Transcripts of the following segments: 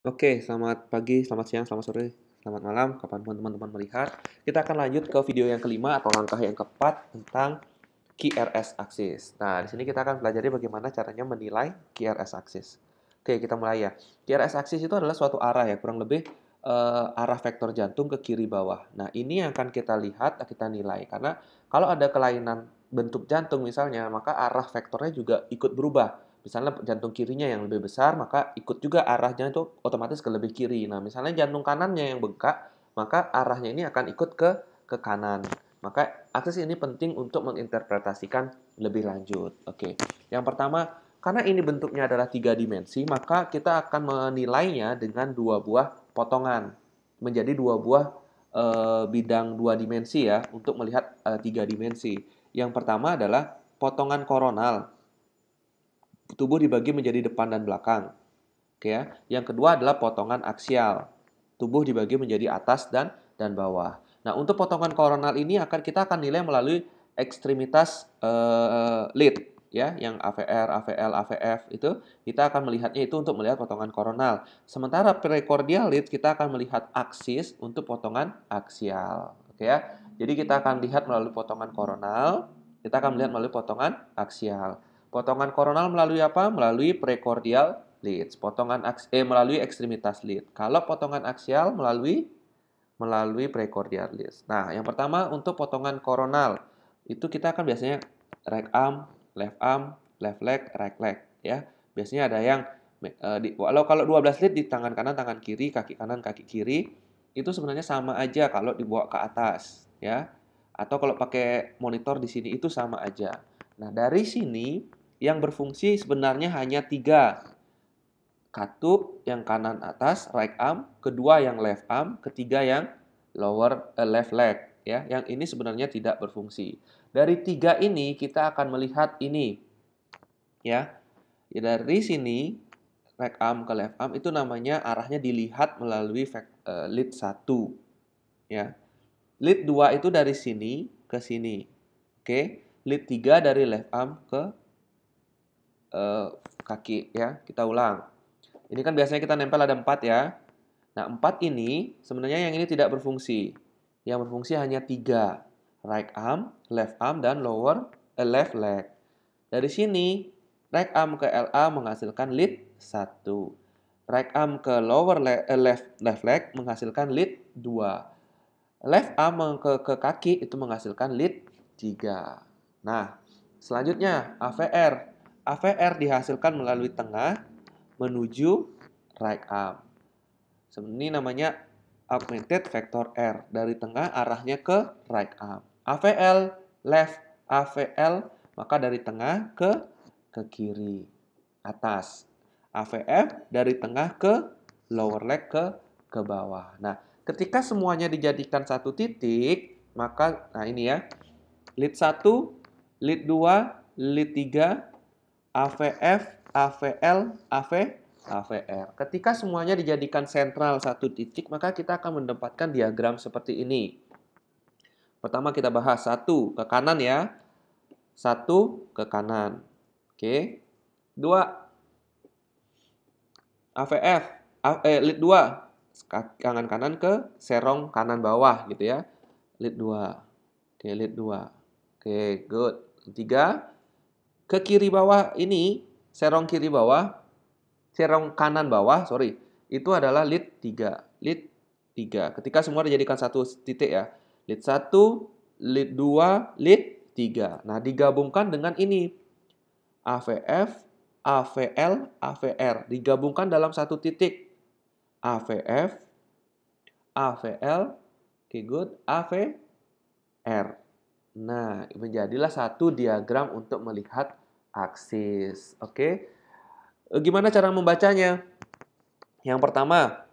Oke, selamat pagi, selamat siang, selamat sore, selamat malam, kapan pun teman-teman melihat. Kita akan lanjut ke video yang kelima atau langkah yang keempat tentang QRS axis. Nah, di sini kita akan pelajari bagaimana caranya menilai QRS axis. Oke, kita mulai ya. QRS axis itu adalah suatu arah ya, kurang lebih uh, arah vektor jantung ke kiri bawah. Nah, ini yang akan kita lihat, kita nilai. Karena kalau ada kelainan bentuk jantung misalnya, maka arah vektornya juga ikut berubah misalnya jantung kirinya yang lebih besar, maka ikut juga arahnya itu otomatis ke lebih kiri. Nah, misalnya jantung kanannya yang bengkak, maka arahnya ini akan ikut ke ke kanan. Maka akses ini penting untuk menginterpretasikan lebih lanjut. Oke, yang pertama, karena ini bentuknya adalah tiga dimensi, maka kita akan menilainya dengan dua buah potongan, menjadi dua buah e, bidang dua dimensi ya, untuk melihat e, tiga dimensi. Yang pertama adalah potongan koronal tubuh dibagi menjadi depan dan belakang. Oke ya. Yang kedua adalah potongan aksial. Tubuh dibagi menjadi atas dan dan bawah. Nah, untuk potongan koronal ini akan kita akan nilai melalui ekstremitas uh, lead ya, yang AVR, AVL, AVF itu kita akan melihatnya itu untuk melihat potongan koronal. Sementara prekordial lead kita akan melihat aksis untuk potongan aksial. Oke ya. Jadi kita akan lihat melalui potongan koronal, kita akan melihat melalui potongan aksial. Potongan koronal melalui apa? Melalui precordial leads. Potongan aks eh melalui ekstremitas lead. Kalau potongan aksial melalui melalui precordial leads. Nah, yang pertama untuk potongan koronal itu kita akan biasanya right arm, left arm, left leg, right leg ya. Biasanya ada yang uh, di, kalau kalau 12 lead di tangan kanan, tangan kiri, kaki kanan, kaki kiri itu sebenarnya sama aja kalau dibawa ke atas ya. Atau kalau pakai monitor di sini itu sama aja. Nah, dari sini yang berfungsi sebenarnya hanya tiga. Katup yang kanan atas, right arm, kedua yang left arm, ketiga yang lower uh, left leg. Ya, yang ini sebenarnya tidak berfungsi. Dari tiga ini kita akan melihat ini, ya. ya dari sini right arm ke left arm itu namanya arahnya dilihat melalui uh, lead 1 ya. Lead 2 itu dari sini ke sini. Oke. Lead 3 dari left arm ke uh, kaki ya. Kita ulang. Ini kan biasanya kita nempel ada empat ya. Nah, empat ini sebenarnya yang ini tidak berfungsi. Yang berfungsi hanya tiga. Right arm, left arm, dan lower uh, left leg. Dari sini, right arm ke LA menghasilkan lead 1. Right arm ke lower leg, uh, left, left leg menghasilkan lead 2. Left arm ke, ke kaki itu menghasilkan lead 3. Nah, selanjutnya AVR AVR dihasilkan melalui tengah menuju right arm. Ini namanya augmented vector R. Dari tengah arahnya ke right arm. AVL left, AVL maka dari tengah ke ke kiri atas. AVF dari tengah ke lower leg ke ke bawah. Nah, ketika semuanya dijadikan satu titik, maka nah ini ya. Lead 1, lead 2, lead 3, AVF, AVL, AV, AVR. Ketika semuanya dijadikan sentral satu titik, maka kita akan mendapatkan diagram seperti ini. Pertama kita bahas satu ke kanan ya. Satu ke kanan. Oke. Dua. AVF. Eh, lead 2. Tangan kanan ke serong kanan bawah gitu ya. Lead 2. Oke, lead 2. Oke, good. Tiga ke kiri bawah ini, serong kiri bawah, serong kanan bawah, sorry, itu adalah lead 3. Lead 3. Ketika semua dijadikan satu titik ya. Lead 1, lead 2, lead 3. Nah, digabungkan dengan ini. AVF, AVL, AVR. Digabungkan dalam satu titik. AVF, AVL, oke okay, good, AVR. Nah, menjadilah satu diagram untuk melihat aksis. Oke. Eh, gimana cara membacanya? Yang pertama,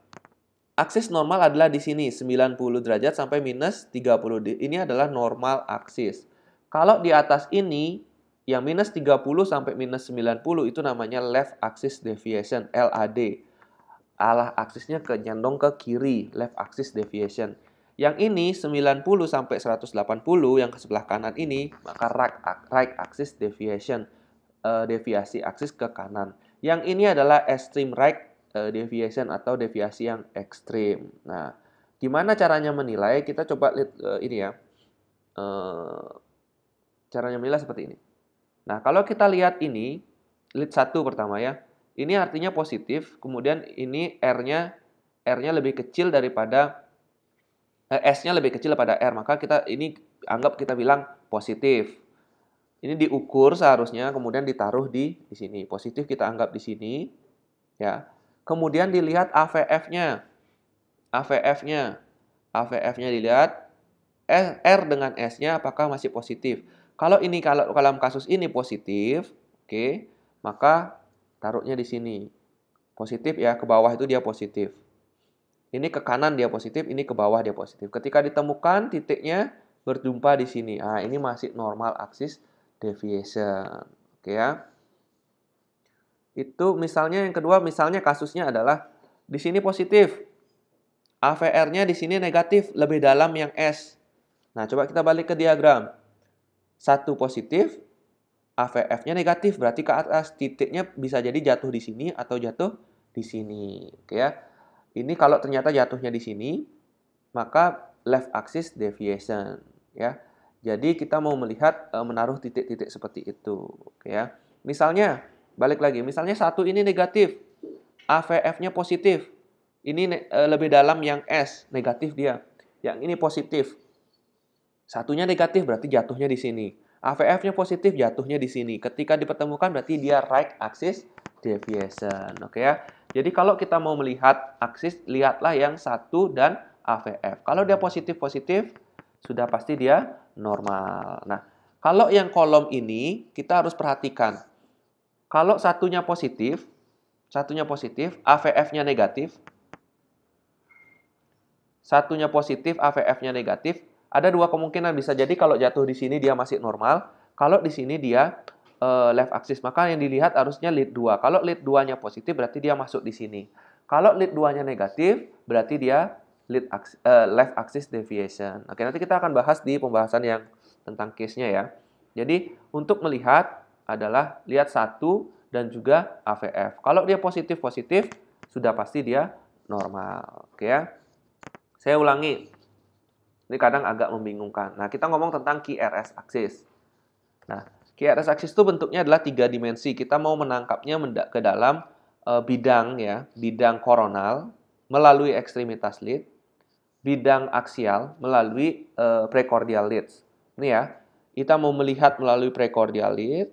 aksis normal adalah di sini 90 derajat sampai minus 30. Ini adalah normal aksis. Kalau di atas ini yang minus 30 sampai minus 90 itu namanya left axis deviation, LAD. Alah aksisnya ke nyandong ke kiri, left axis deviation. Yang ini 90 sampai 180 yang ke sebelah kanan ini maka right, right axis deviation uh, deviasi aksis ke kanan. Yang ini adalah extreme right uh, deviation atau deviasi yang ekstrim. Nah, gimana caranya menilai? Kita coba lihat uh, ini ya. Uh, caranya menilai seperti ini. Nah, kalau kita lihat ini, lead satu pertama ya. Ini artinya positif, kemudian ini R-nya R-nya lebih kecil daripada S-nya lebih kecil daripada R, maka kita ini anggap kita bilang positif. Ini diukur seharusnya, kemudian ditaruh di di sini. Positif kita anggap di sini, ya. Kemudian dilihat AVF-nya. AVF-nya. AVF-nya dilihat R dengan S-nya apakah masih positif. Kalau ini kalau dalam kasus ini positif, oke, okay, maka taruhnya di sini. Positif ya, ke bawah itu dia positif. Ini ke kanan dia positif, ini ke bawah dia positif. Ketika ditemukan titiknya berjumpa di sini. Ah, ini masih normal axis deviation. Oke ya. Itu misalnya yang kedua, misalnya kasusnya adalah di sini positif. AVR-nya di sini negatif, lebih dalam yang S. Nah, coba kita balik ke diagram. Satu positif, AVF-nya negatif, berarti ke atas titiknya bisa jadi jatuh di sini atau jatuh di sini. Oke ya. Ini kalau ternyata jatuhnya di sini, maka left axis deviation ya. Jadi kita mau melihat e, menaruh titik-titik seperti itu, oke ya. Misalnya, balik lagi, misalnya satu ini negatif, AVF-nya positif. Ini e, lebih dalam yang S, negatif dia. Yang ini positif. Satunya negatif berarti jatuhnya di sini. AVF-nya positif, jatuhnya di sini. Ketika dipertemukan berarti dia right axis deviation. Oke ya. Jadi kalau kita mau melihat aksis, lihatlah yang satu dan AVF. Kalau dia positif-positif, sudah pasti dia normal. Nah, kalau yang kolom ini kita harus perhatikan. Kalau satunya positif, satunya positif, AVF-nya negatif. Satunya positif, AVF-nya negatif, ada dua kemungkinan bisa jadi kalau jatuh di sini dia masih normal, kalau di sini dia uh, left axis, maka yang dilihat harusnya lead 2. Kalau lead 2-nya positif berarti dia masuk di sini. Kalau lead 2-nya negatif berarti dia lead axis, uh, left axis deviation. Oke, nanti kita akan bahas di pembahasan yang tentang case-nya ya. Jadi, untuk melihat adalah lihat satu dan juga AVF. Kalau dia positif-positif, sudah pasti dia normal. Oke ya. Saya ulangi. Ini kadang agak membingungkan. Nah, kita ngomong tentang QRS axis. Nah, QRS axis itu bentuknya adalah tiga dimensi. Kita mau menangkapnya ke dalam uh, bidang ya, bidang koronal melalui ekstremitas lead, bidang aksial melalui uh, precordial leads. Ini ya, kita mau melihat melalui precordial lead,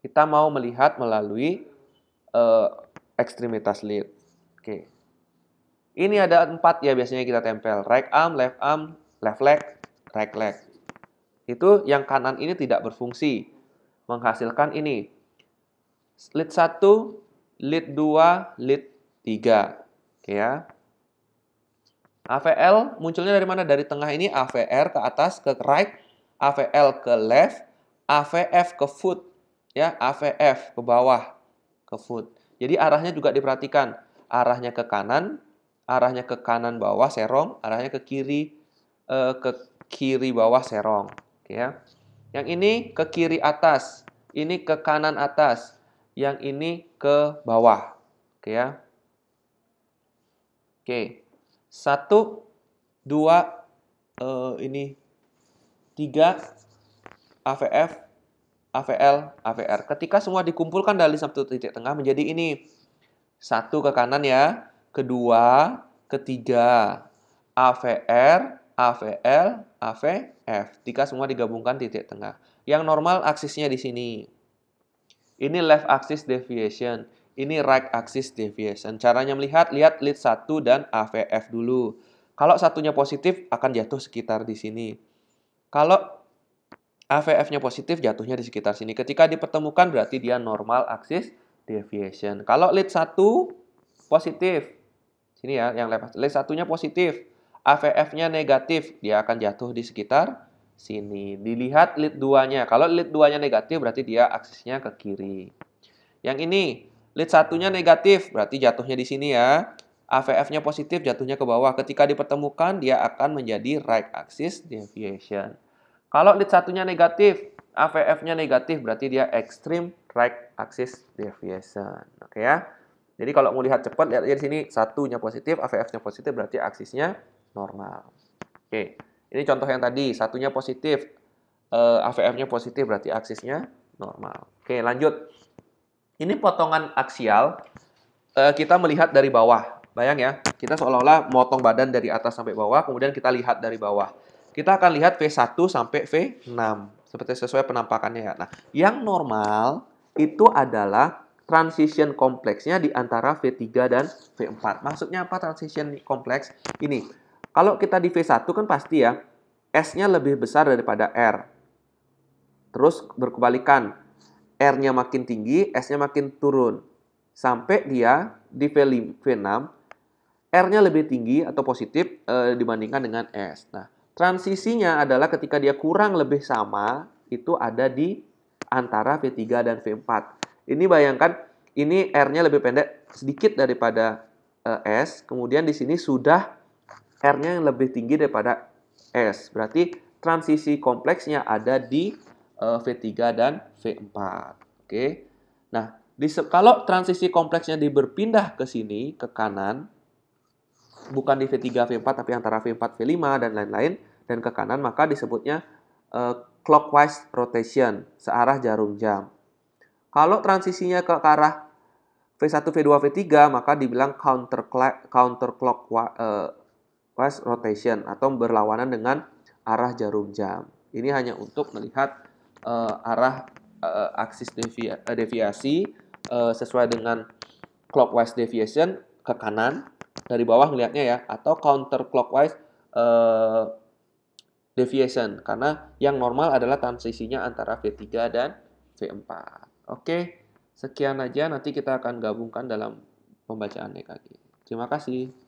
kita mau melihat melalui uh, ekstremitas lead. Oke. Ini ada empat ya biasanya kita tempel. Right arm, left arm, left leg, right leg. Itu yang kanan ini tidak berfungsi. Menghasilkan ini. Lead 1, lead 2, lead 3. Oke ya. AVL munculnya dari mana? Dari tengah ini AVR ke atas ke right, AVL ke left, AVF ke foot. Ya, AVF ke bawah ke foot. Jadi arahnya juga diperhatikan. Arahnya ke kanan, arahnya ke kanan bawah serong, arahnya ke kiri eh, ke kiri bawah serong, ya. Yang ini ke kiri atas, ini ke kanan atas, yang ini ke bawah, ya. Oke, satu, dua, eh, ini tiga, AVF, AVL, AVR. Ketika semua dikumpulkan dari satu titik tengah menjadi ini. Satu ke kanan ya, kedua, ketiga, AVR, AVL, AVF. Jika semua digabungkan titik tengah. Yang normal aksisnya di sini. Ini left axis deviation. Ini right axis deviation. Caranya melihat, lihat lead 1 dan AVF dulu. Kalau satunya positif, akan jatuh sekitar di sini. Kalau AVF-nya positif, jatuhnya di sekitar sini. Ketika dipertemukan, berarti dia normal axis deviation. Kalau lead 1 positif, Sini ya, yang left, left satunya positif. AVF-nya negatif, dia akan jatuh di sekitar sini. Dilihat lead 2-nya. Kalau lead 2-nya negatif, berarti dia aksesnya ke kiri. Yang ini, lead satunya negatif, berarti jatuhnya di sini ya. AVF-nya positif, jatuhnya ke bawah. Ketika dipertemukan, dia akan menjadi right axis deviation. Kalau lead satunya negatif, AVF-nya negatif, berarti dia extreme right axis deviation. Oke ya. Jadi kalau mau lihat cepat, lihat di sini satunya positif, AVF-nya positif, berarti aksisnya normal. Oke, ini contoh yang tadi, satunya positif, eh, AVF-nya positif, berarti aksisnya normal. Oke, lanjut. Ini potongan aksial, eh, kita melihat dari bawah. Bayang ya, kita seolah-olah motong badan dari atas sampai bawah, kemudian kita lihat dari bawah. Kita akan lihat V1 sampai V6, seperti sesuai penampakannya ya. Nah, yang normal itu adalah transition kompleksnya di antara V3 dan V4. Maksudnya apa transition kompleks? Ini, kalau kita di V1 kan pasti ya, S-nya lebih besar daripada R. Terus berkebalikan, R-nya makin tinggi, S-nya makin turun. Sampai dia di V6, R-nya lebih tinggi atau positif e, dibandingkan dengan S. Nah, transisinya adalah ketika dia kurang lebih sama, itu ada di antara V3 dan V4. Ini bayangkan, ini R-nya lebih pendek sedikit daripada e, S, kemudian di sini sudah R-nya yang lebih tinggi daripada S. Berarti transisi kompleksnya ada di V3 dan V4. Oke. Nah, di, kalau transisi kompleksnya di berpindah ke sini, ke kanan, bukan di V3, V4, tapi antara V4, V5, dan lain-lain, dan ke kanan, maka disebutnya uh, clockwise rotation, searah jarum jam. Kalau transisinya ke, arah V1, V2, V3, maka dibilang counter, counter clockwise rotation, atau berlawanan dengan arah jarum jam. Ini hanya untuk melihat uh, arah uh, aksis devia, deviasi uh, sesuai dengan clockwise deviation ke kanan dari bawah melihatnya ya atau counterclockwise uh, deviation karena yang normal adalah transisinya antara V3 dan V4. Oke, sekian aja nanti kita akan gabungkan dalam pembacaan EKG. Terima kasih.